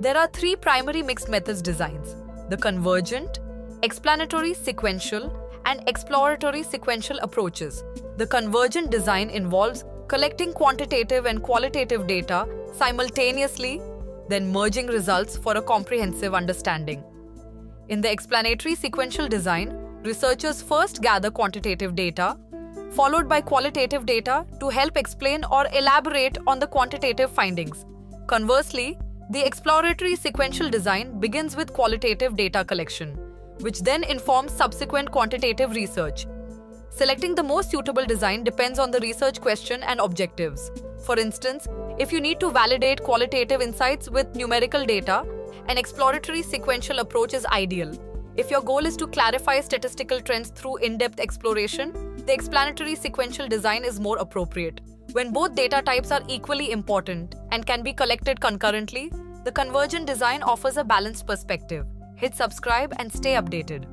There are three primary mixed methods designs the convergent, explanatory sequential, and exploratory sequential approaches. The convergent design involves collecting quantitative and qualitative data simultaneously, then merging results for a comprehensive understanding. In the explanatory sequential design, researchers first gather quantitative data, followed by qualitative data to help explain or elaborate on the quantitative findings. Conversely, the exploratory sequential design begins with qualitative data collection, which then informs subsequent quantitative research. Selecting the most suitable design depends on the research question and objectives. For instance, if you need to validate qualitative insights with numerical data, an exploratory sequential approach is ideal. If your goal is to clarify statistical trends through in depth exploration, the explanatory sequential design is more appropriate. When both data types are equally important and can be collected concurrently, the convergent design offers a balanced perspective. Hit subscribe and stay updated.